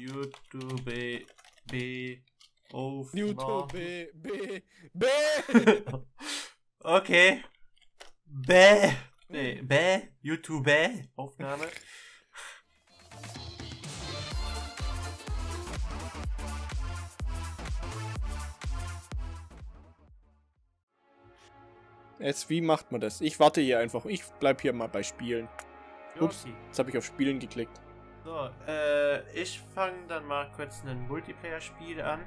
YouTube B auf YouTube B B B. Okay. Bäh. Nee, bäh. YouTube bäh. Aufnahme. Jetzt, wie macht man das? Ich warte hier einfach. Ich bleib hier mal bei Spielen. Ups, jetzt habe ich auf Spielen geklickt. So, äh, ich fange dann mal kurz ein Multiplayer-Spiel an.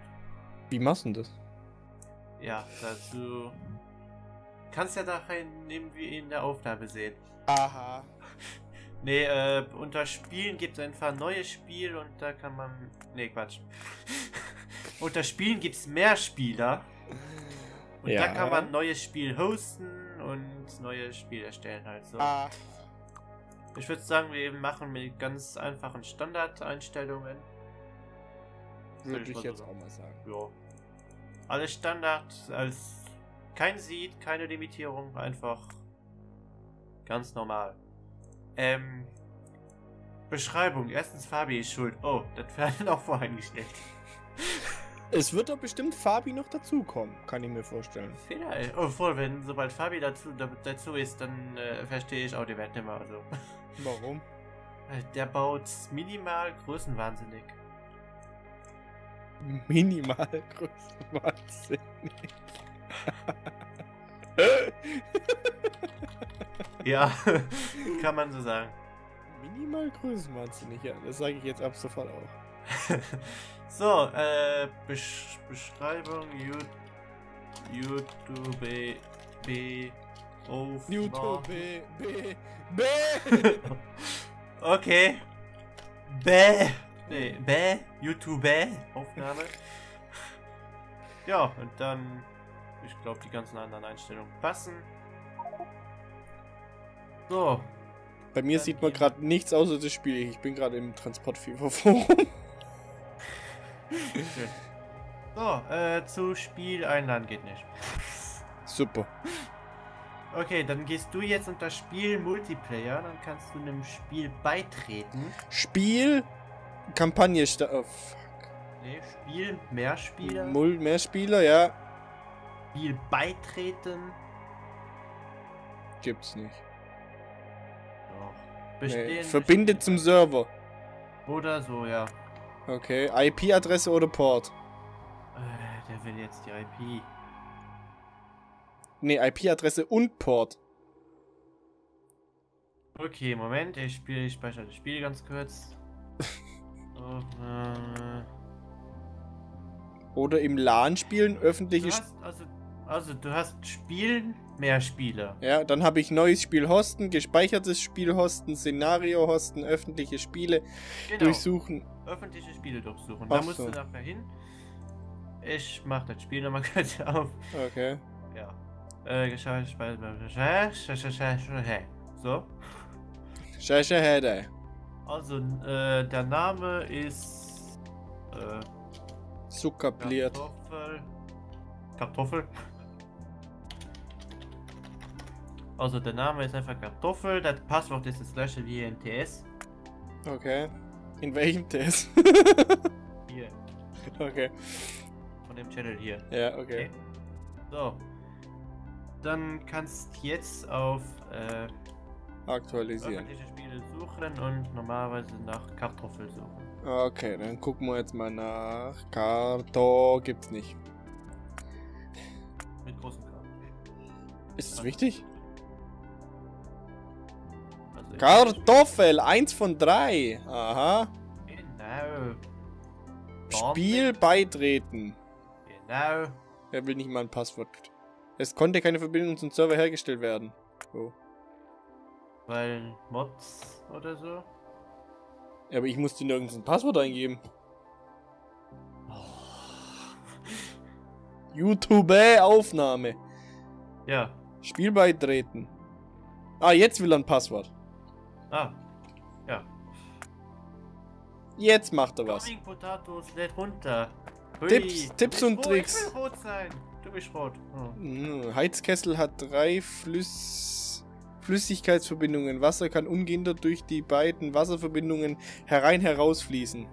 Wie machst du das? Ja, dazu kannst ja da reinnehmen, wie in der Aufnahme sehen. Aha. Nee, äh, unter Spielen gibt es einfach ein neues Spiel und da kann man. Nee, Quatsch. unter Spielen gibt es mehr Spieler. Und da Ja. kann man ein neues Spiel hosten und neues Spiel erstellen halt so. Ah. Ich würde sagen, wir machen mit ganz einfachen Standardeinstellungen. Würde ich ich jetzt so auch mal sagen. Ja. Alles Standard, als kein Seed, keine Limitierung, einfach ganz normal. Ähm, Beschreibung. Erstens, Fabi ist schuld. Oh, das werden auch voreingestellt. Es wird doch bestimmt Fabi noch dazukommen, kann ich mir vorstellen. Vielleicht. Obwohl, wenn sobald Fabi dazu, da, dazu ist, dann äh, verstehe ich auch die Welt nicht mehr. Also. Warum? Der baut minimal größenwahnsinnig. Minimal Größenwahnsinn. Ja, kann man so sagen. Minimal Größenwahnsinnig, ja. Das sage ich jetzt ab sofort auch. so, äh, Besch Beschreibung, You YouTube B auf YouTube B B B. okay. Bäh. Nee, Bäh. YouTube Bäh. Aufnahme. ja, und dann, ich glaube, die ganzen anderen Einstellungen passen. So, Bei mir Dann sieht man gerade nichts außer das Spiel. Ich bin gerade im Transportfieber-Forum. So, äh, zu Spiel einladen geht nicht. Super. Okay, dann gehst du jetzt unter Spiel Multiplayer, dann kannst du einem Spiel beitreten. Spiel, Kampagne, sta oh, fuck. Nee, Spiel, mehr Spieler. Mul mehr Spieler, ja. Spiel beitreten. Gibt's nicht. Doch. Nee. Bestehen. Verbindet zum Server. Oder so, ja. Okay. IP-Adresse oder Port? Äh, der will jetzt die IP. Nee, IP-Adresse und Port. Okay, Moment, ich spiele, ich speichere das Spiel ganz kurz. so, äh, Oder im LAN spielen, du öffentliche Sp hast also, also du hast Spielen, mehr Spieler. Ja, dann habe ich neues Spiel hosten, gespeichertes Spiel hosten, Szenario hosten, öffentliche Spiele Genau. durchsuchen. öffentliche Spiele durchsuchen. Ach da musst so. du nachher hin. Ich mach das Spiel nochmal kurz auf. Okay. Ja. Äh, gescheit, So. Scheiße, Hede. Also, äh, der Name ist. Äh, Zuckerbliert. Kartoffel. Kartoffel. Also, der Name ist einfach Kartoffel. Das Passwort ist das gleiche wie in TS. Okay. In welchem TS? Hier. okay. Von dem Channel hier. Ja, okay. So. Dann kannst jetzt auf äh, Aktualisieren. Spiele suchen und normalerweise nach Kartoffel suchen. Okay, dann gucken wir jetzt mal nach. Karto gibt's nicht. Mit großen K. Ist es wichtig? Also Kartoffel, eins von drei. Aha. Genau. Spiel beitreten. Genau. Er will nicht mal ein Passwort. Es konnte keine Verbindung zum Server hergestellt werden. Oh. Weil Mods oder so. Ja, aber ich musste nirgends ein Passwort eingeben. YouTube-Aufnahme. Ja. Spiel beitreten. Ah, jetzt will er ein Passwort. Ah. Ja. Jetzt macht er was. Coming Potatoes, lädt runter. Tipps- Tipps und Tricks. Ich will rot sein. Du bist rot. Hm, Heizkessel hat drei Flüss Flüssigkeitsverbindungen. Wasser kann ungehindert durch die beiden Wasserverbindungen herein herausfließen.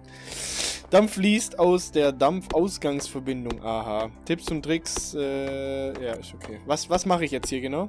Dampf fließt aus der Dampfausgangsverbindung. Aha. Tipps und Tricks. Äh, ja, ist okay. Was, was mache ich jetzt hier genau?